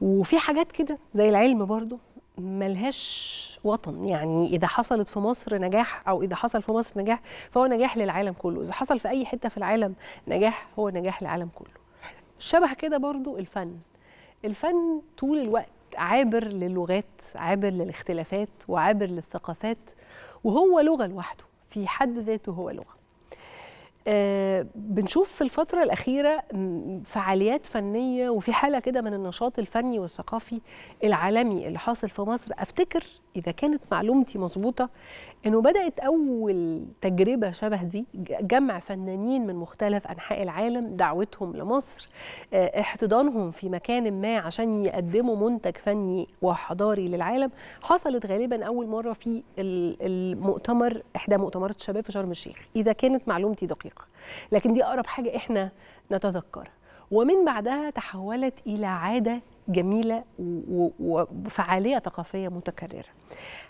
وفي حاجات كده زي العلم برضو ملهاش وطن. يعني إذا حصلت في مصر نجاح أو إذا حصل في مصر نجاح فهو نجاح للعالم كله. إذا حصل في أي حتة في العالم نجاح هو نجاح للعالم كله. شبه كده برضو الفن. الفن طول الوقت عابر للغات عابر للاختلافات وعابر للثقافات وهو لغة لوحده. في حد ذاته هو لغة. آه بنشوف في الفترة الأخيرة فعاليات فنية وفي حالة كده من النشاط الفني والثقافي العالمي اللي حاصل في مصر. أفتكر إذا كانت معلومتي مظبوطة إنه بدأت أول تجربة شبه دي جمع فنانين من مختلف أنحاء العالم دعوتهم لمصر آه، احتضانهم في مكان ما عشان يقدموا منتج فني وحضاري للعالم. حصلت غالبا أول مرة في ال- المؤتمر إحدى مؤتمرات الشباب في شرم الشيخ. إذا كانت معلومتي دقيقة. لكن دي أقرب حاجة إحنا نتذكرها ومن بعدها تحولت إلى عادة جميلة و- و- وفعالية ثقافية متكررة.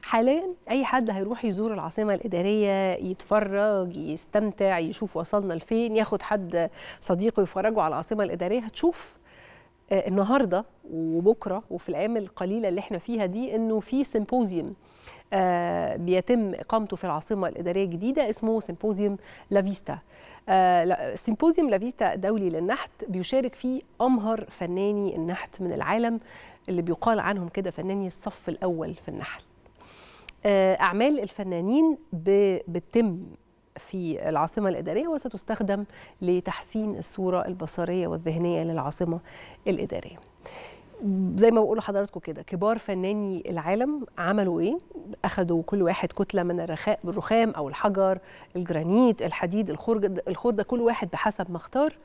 حاليا أي حد هيروح يزور العاصمة الإدارية يتفرج يستمتع يشوف وصلنا لفين ياخد حد صديقه يفرجه على العاصمة الإدارية هتشوف آه، النهارده وبكرة وفي الأيام القليلة اللي إحنا فيها دي إنه في سيمبوزيوم بيتم إقامته في العاصمة الإدارية الجديدة اسمه سيمبوزيوم لافيستا آه، سيمبوزيوم لافيستا دولي للنحت بيشارك فيه أمهر فناني النحت من العالم اللي بيقال عنهم كده فناني الصف الأول في النحت آه، أعمال الفنانين بتتم في العاصمة الإدارية وستستخدم لتحسين الصورة البصرية والذهنية للعاصمة الإدارية. زي ما بقول لحضراتكم كده كبار فناني العالم عملوا إيه؟ اخذوا كل واحد كتلة من الرخام أو الحجر الجرانيت الحديد الخرج الخردة كل واحد بحسب ما اختار.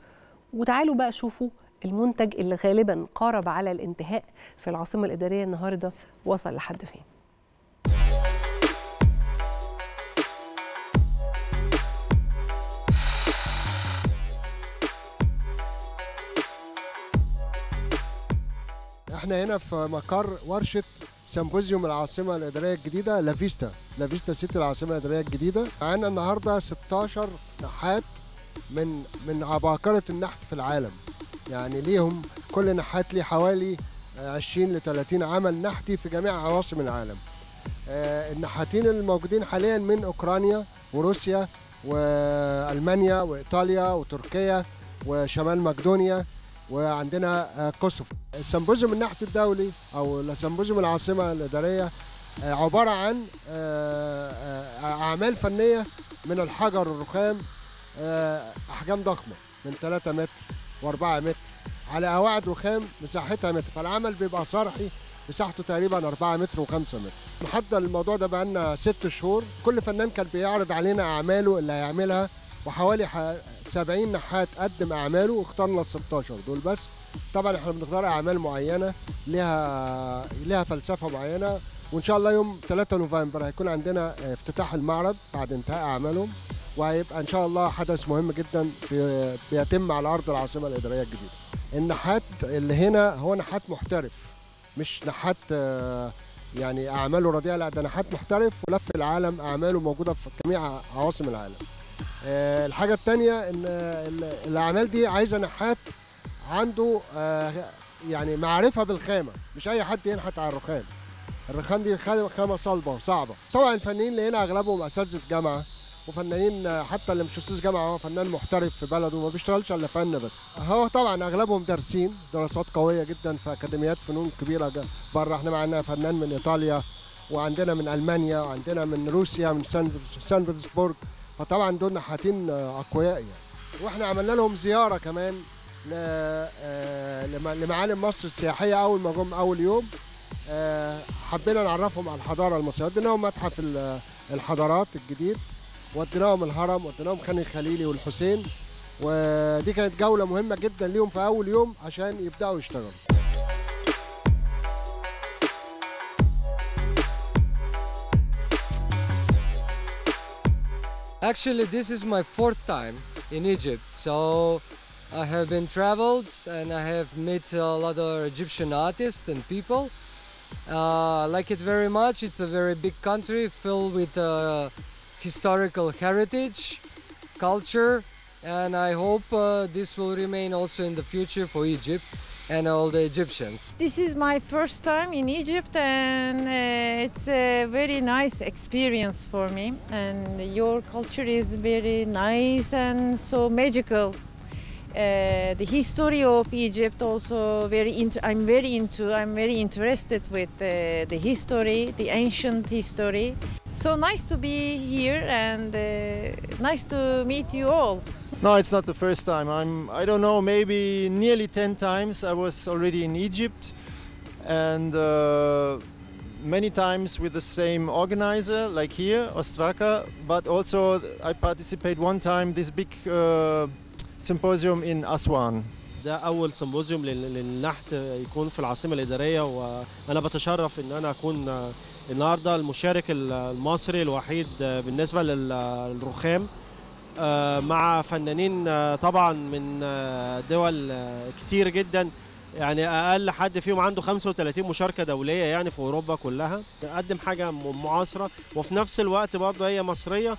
وتعالوا بقى شوفوا المنتج اللي غالبا قارب على الانتهاء في العاصمة الإدارية النهارده وصل لحد فين. إحنا هنا في مقر ورشة سيمبوزيوم العاصمة الإدارية الجديدة لافيستا لافيستا سيتي العاصمة الإدارية الجديدة. معانا النهارده 16 نحات من من عباقرة النحت في العالم. يعني ليهم كل نحات ليه حوالي آه، 20 ل 30 عمل نحتي في جميع عواصم العالم. آه، النحاتين الموجودين حاليا من أوكرانيا وروسيا وألمانيا وإيطاليا وتركيا وشمال مقدونيا. وعندنا آه، كوسوفو سيمبوزيوم النحت الدولي أو سيمبوزيوم العاصمة الإدارية آه، عبارة عن آه، أعمال فنية من الحجر الرخام أحجام ضخمة من 3 متر و4 متر على قواعد رخام مساحتها متر فالعمل بيبقى صرحي مساحته تقريبا 4 متر و5 متر. محضر الموضوع ده بقالنا ست شهور. كل فنان كان بيعرض علينا أعماله اللي هيعملها. وحوالي ح- 70 نحات قدم أعماله واخترنا ال 16 دول بس طبعا إحنا بنختار أعمال معينة لها لها فلسفة معينة وإن شاء الله يوم 3 نوفمبر هيكون عندنا افتتاح المعرض بعد انتهاء أعمالهم وهيبقى إن شاء الله حدث مهم جدا في- بيتم على أرض العاصمة الإدارية الجديدة. النحات اللي هنا هو نحات محترف مش نحات يعني أعماله رديئة لا ده نحات محترف ولف العالم أعماله موجودة في جميع عواصم العالم. آه، الحاجة التانية إن آه، ال- الأعمال دي عايزة نحات عنده آه، يعني معرفة بالخامة. مش أي حد ينحت على الرخام. الرخام دي خام- خامة صلبة وصعبة. طبعا الفنانين اللي هنا أغلبهم أساتذة جامعة وفنانين حتى اللي مش أستاذ جامعة هو فنان محترف في بلده ما بيشتغلش إلا فن بس. هو طبعا أغلبهم دارسين دراسات قوية جدا في أكاديميات فنون كبيرة جا- بره إحنا معانا فنان من إيطاليا وعندنا من ألمانيا وعندنا من روسيا من سان بطرسبورغ. فطبعا دول نحاتين آه، أقوياء يعني. وإحنا عملنا لهم زيارة كمان آه، لم- لمعالم مصر السياحية أول ما جم أول يوم. آه، حبينا نعرفهم على الحضارة المصرية. وديناهم متحف ال- الحضارات الجديد. وديناهم الهرم وديناهم خان الخليلي والحسين. ودي كانت جولة مهمة جدا ليهم في أول يوم عشان يبدأوا يشتغلوا. Actually, this is my fourth time in Egypt. So I have been traveled and I have met a lot of Egyptian artists and people. Uh, I like it very much. It's a very big country filled with uh, historical heritage, culture, and I hope uh, this will remain also in the future for Egypt. And all the Egyptians. This is my first time in Egypt, and uh, it's a very nice experience for me. And your culture is very nice and so magical. Uh, the history of Egypt also very. Int- I'm very into. I'm very interested with uh, the history, the ancient history. So nice to be here and uh, nice to meet you all. No, it's not the first time. I'm, I don't know, maybe nearly 10 times I was already in Egypt and uh, many times with the same organizer, like here, Ostraka, but also I participate one time this big uh, symposium in Aswan. ده أول سيمبوزيوم لل- للنحت يكون في العاصمة الإدارية وأنا بتشرف إن أنا أكون النهاردة المشارك المصري الوحيد بالنسبة لل- للرخام. آه، مع فنانين آه، طبعا من آه، دول كتير جدا. يعني أقل حد فيهم عنده 35 مشاركة دولية يعني في أوروبا كلها. تقدم حاجة م- معاصرة وفي نفس الوقت برضه هي مصرية.